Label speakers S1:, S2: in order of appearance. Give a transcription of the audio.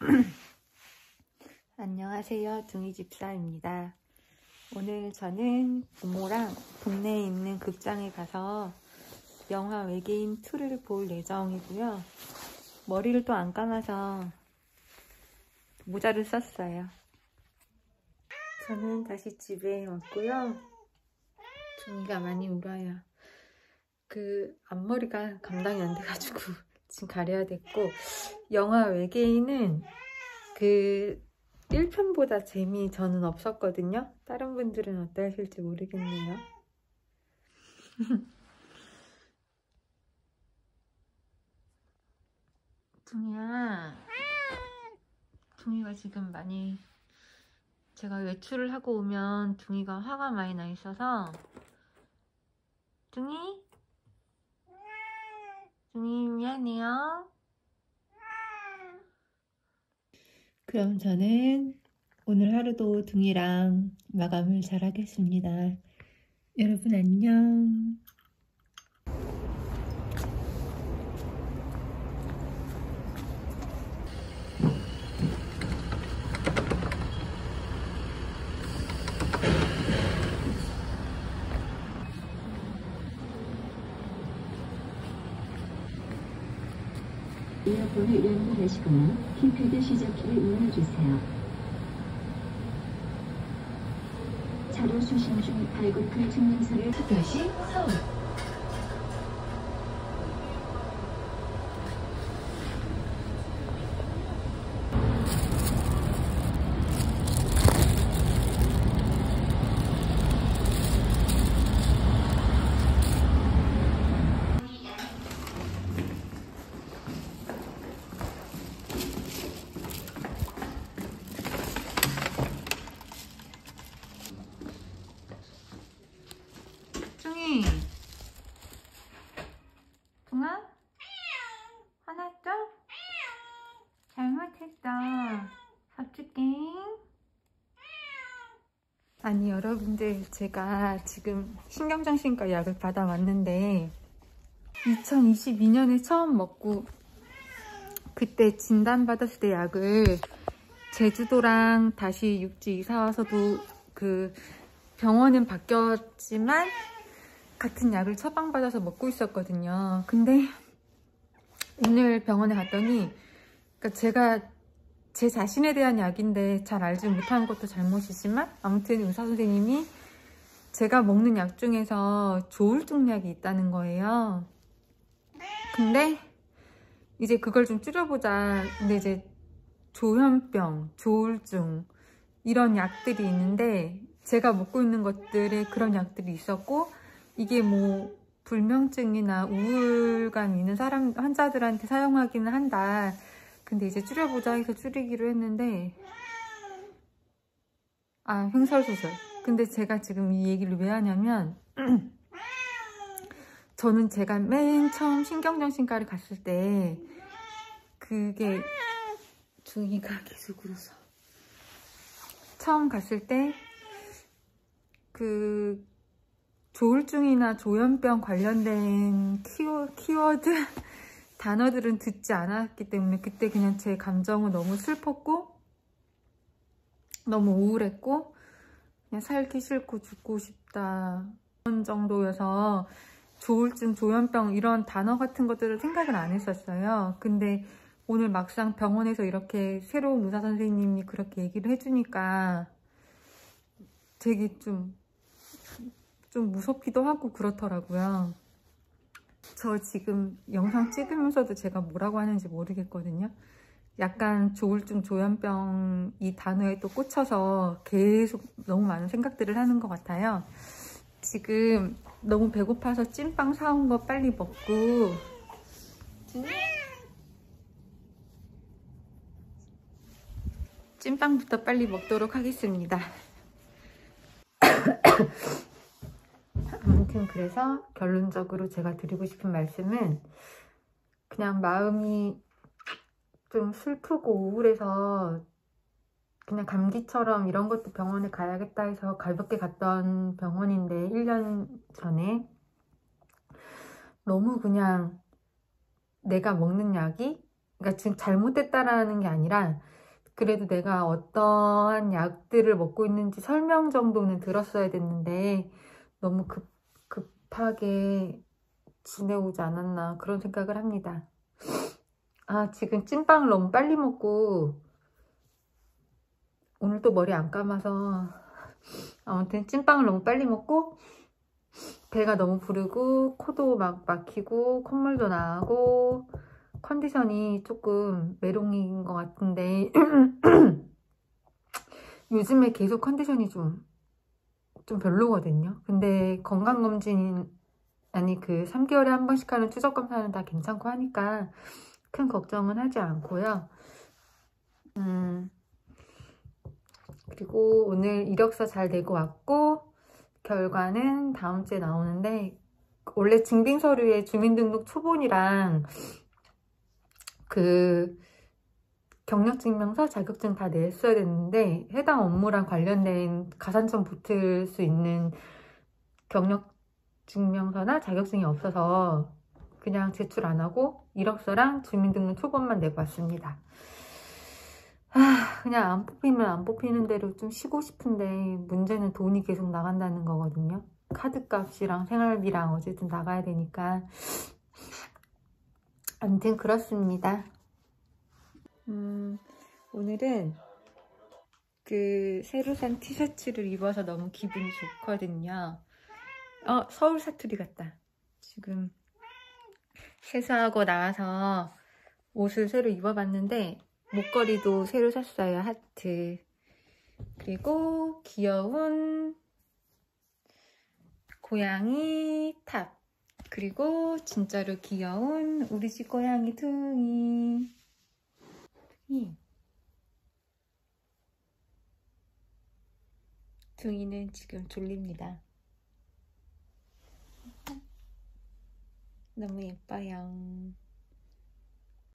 S1: 안녕하세요. 둥이 집사입니다. 오늘 저는 부모랑 동네에 있는 극장에 가서 영화 외계인 2를 볼 예정이고요. 머리를 또 안 감아서 모자를 썼어요. 저는 다시 집에 왔고요. 둥이가 많이 울어요. 그 앞머리가 감당이 안 돼가지고 지금 가려야 됐고 영화 외계인은 그 1편보다 재미 저는 없었거든요. 다른 분들은 어떠실지 모르겠네요. 둥이야 둥이가 지금 많이 제가 외출을 하고 오면 둥이가 화가 많이 나 있어서 둥이? 둥이 미안해요 그럼 저는 오늘 하루도 둥이랑 마감을 잘 하겠습니다. 여러분 안녕.
S2: 이어폰을 연결하시거나 키패드 시작키를 눌러주세요. 자료 수신 중 발급글 증명서를 다시 서울
S1: 둥이 둥아? 화났죠? 잘못했어 사줄게 아니 여러분들 제가 지금 신경정신과 약을 받아왔는데 2022년에 처음 먹고 그때 진단받았을 때 약을 제주도랑 다시 육지 이사 와서도 그 병원은 바뀌었지만 같은 약을 처방받아서 먹고 있었거든요. 근데 오늘 병원에 갔더니 그러니까 제가 제 자신에 대한 약인데 잘 알지 못한 것도 잘못이지만 아무튼 의사 선생님이 제가 먹는 약 중에서 조울증 약이 있다는 거예요. 근데 이제 그걸 좀 줄여보자. 근데 이제 조현병, 조울증 이런 약들이 있는데 제가 먹고 있는 것들에 그런 약들이 있었고 이게 뭐 불면증이나 우울감 있는 사람 환자들한테 사용하기는 한다. 근데 이제 줄여보자 해서 줄이기로 했는데 아 횡설수설. 근데 제가 지금 이 얘기를 왜 하냐면 저는 제가 맨 처음 신경정신과를 갔을 때 그게 중이가 계속 울어서 처음 갔을 때 그 조울증이나 조현병 관련된 키워, 키워드 단어들은 듣지 않았기 때문에 그때 그냥 제 감정은 너무 슬펐고 너무 우울했고 그냥 살기 싫고 죽고 싶다 그런 정도여서 조울증, 조현병 이런 단어 같은 것들을 생각을 안 했었어요. 근데 오늘 막상 병원에서 이렇게 새로운 의사 선생님이 그렇게 얘기를 해주니까 되게 좀, 좀 무섭기도 하고 그렇더라고요. 저 지금 영상 찍으면서도 제가 뭐라고 하는지 모르겠거든요. 약간 조울증, 조현병 이 단어에 또 꽂혀서 계속 너무 많은 생각들을 하는 것 같아요. 지금 너무 배고파서 찐빵 사온 거 빨리 먹고 찐빵부터 빨리 먹도록 하겠습니다. 아무튼 그래서 결론적으로 제가 드리고 싶은 말씀은 그냥 마음이 좀 슬프고 우울해서 그냥 감기처럼 이런 것도 병원에 가야겠다 해서 가볍게 갔던 병원인데 1년 전에 너무 그냥 내가 먹는 약이 그러니까 지금 잘못됐다라는 게 아니라 그래도 내가 어떠한 약들을 먹고 있는지 설명 정도는 들었어야 됐는데 너무 급, 급하게 지내오지 않았나 그런 생각을 합니다. 아 지금 찐빵을 너무 빨리 먹고 오늘 또 머리 안 감아서 아무튼 찐빵을 너무 빨리 먹고 배가 너무 부르고 코도 막 막히고 콧물도 나고 컨디션이 조금 메롱인 것 같은데 요즘에 계속 컨디션이 좀, 좀 별로거든요. 근데 건강검진, 아니 그 3개월에 한 번씩 하는 추적검사는 다 괜찮고 하니까 큰 걱정은 하지 않고요. 음, 그리고 오늘 이력서 잘 내고 왔고 결과는 다음 주에 나오는데 원래 증빙 서류에 주민등록 초본이랑 그 경력증명서, 자격증 다 냈어야 됐는데 해당 업무랑 관련된 가산점 붙을 수 있는 경력증명서나 자격증이 없어서 그냥 제출 안 하고 이력서랑 주민등록 초본만 내고 왔습니다. 아, 그냥 안 뽑히면 안 뽑히는 대로 좀 쉬고 싶은데 문제는 돈이 계속 나간다는 거거든요. 카드값이랑 생활비랑 어쨌든 나가야 되니까 아무튼 그렇습니다. 음, 오늘은 그 새로 산 티셔츠를 입어서 너무 기분이 좋거든요. 어, 서울 사투리 같다. 지금 세수하고 나와서 옷을 새로 입어봤는데 목걸이도 새로 샀어요. 하트. 그리고 귀여운 고양이 top. 그리고 진짜로 귀여운 우리 집 고양이 퉁이. 퉁이. 퉁이는 지금 졸립니다. 너무 예뻐요.